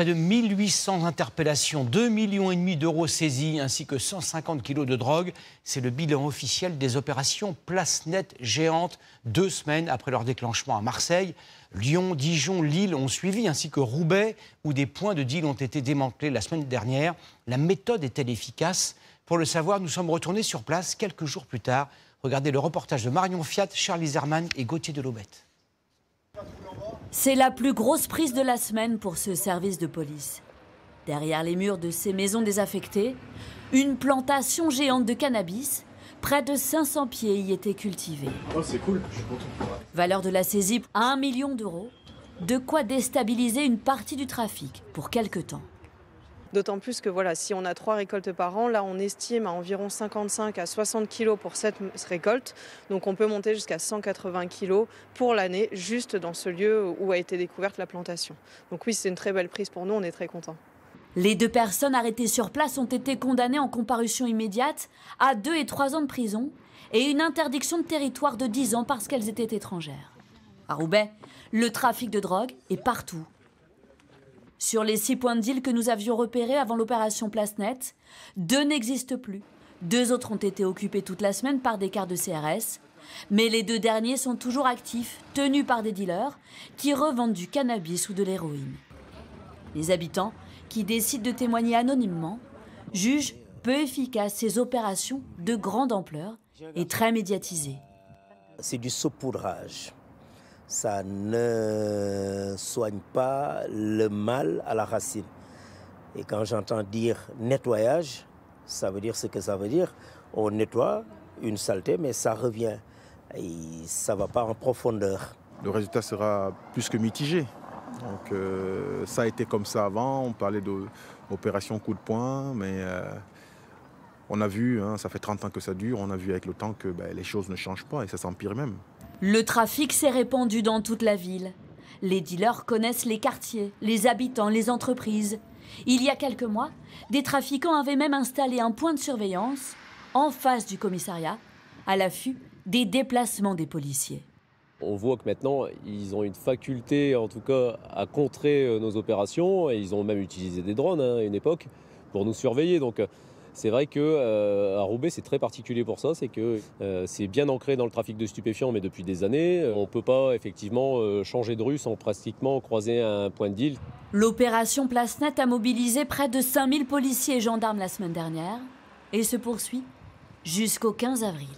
Près de 1800 interpellations, 2,5 millions d'euros saisis ainsi que 150 kilos de drogue. C'est le bilan officiel des opérations Place Nette géantes deux semaines après leur déclenchement à Marseille. Lyon, Dijon, Lille ont suivi ainsi que Roubaix où des points de deal ont été démantelés la semaine dernière. La méthode est-elle efficace? Pour le savoir, nous sommes retournés sur place quelques jours plus tard. Regardez le reportage de Marion Fiat, Charlie Zerman et Gauthier Delobette. C'est la plus grosse prise de la semaine pour ce service de police. Derrière les murs de ces maisons désaffectées, une plantation géante de cannabis, près de 500 pieds y étaient cultivés. Oh, c'est cool, je suis content. Valeur de la saisie, 1 million d'euros. De quoi déstabiliser une partie du trafic pour quelque temps. D'autant plus que voilà, si on a trois récoltes par an, là on estime à environ 55 à 60 kilos pour cette récolte. Donc on peut monter jusqu'à 180 kilos pour l'année, juste dans ce lieu où a été découverte la plantation. Donc oui, c'est une très belle prise pour nous, on est très contents. Les deux personnes arrêtées sur place ont été condamnées en comparution immédiate à deux et trois ans de prison et une interdiction de territoire de 10 ans parce qu'elles étaient étrangères. À Roubaix, le trafic de drogue est partout. Sur les six points de deal que nous avions repérés avant l'opération Place Net, deux n'existent plus. Deux autres ont été occupés toute la semaine par des quarts de CRS. Mais les deux derniers sont toujours actifs, tenus par des dealers qui revendent du cannabis ou de l'héroïne. Les habitants, qui décident de témoigner anonymement, jugent peu efficaces ces opérations de grande ampleur et très médiatisées. C'est du saupoudrage ça ne soigne pas le mal à la racine. Et quand j'entends dire nettoyage, ça veut dire ce que ça veut dire. On nettoie une saleté, mais ça revient. Et ça ne va pas en profondeur. Le résultat sera plus que mitigé. Donc, euh, ça a été comme ça avant. On parlait d'opération coup de poing, mais euh, on a vu, hein, ça fait 30 ans que ça dure, on a vu avec le temps que ben, les choses ne changent pas et ça s'empire même. Le trafic s'est répandu dans toute la ville. Les dealers connaissent les quartiers, les habitants, les entreprises. Il y a quelques mois, des trafiquants avaient même installé un point de surveillance en face du commissariat, à l'affût des déplacements des policiers. On voit que maintenant, ils ont une faculté, en tout cas, à contrer euh, nos opérations. Et ils ont même utilisé des drones hein, à une époque pour nous surveiller. Donc, c'est vrai que euh, Roubaix, c'est très particulier pour ça, c'est que euh, c'est bien ancré dans le trafic de stupéfiants, mais depuis des années, on ne peut pas effectivement euh, changer de rue sans pratiquement croiser un point de deal. L'opération Place Net a mobilisé près de 5000 policiers et gendarmes la semaine dernière et se poursuit jusqu'au 15 avril.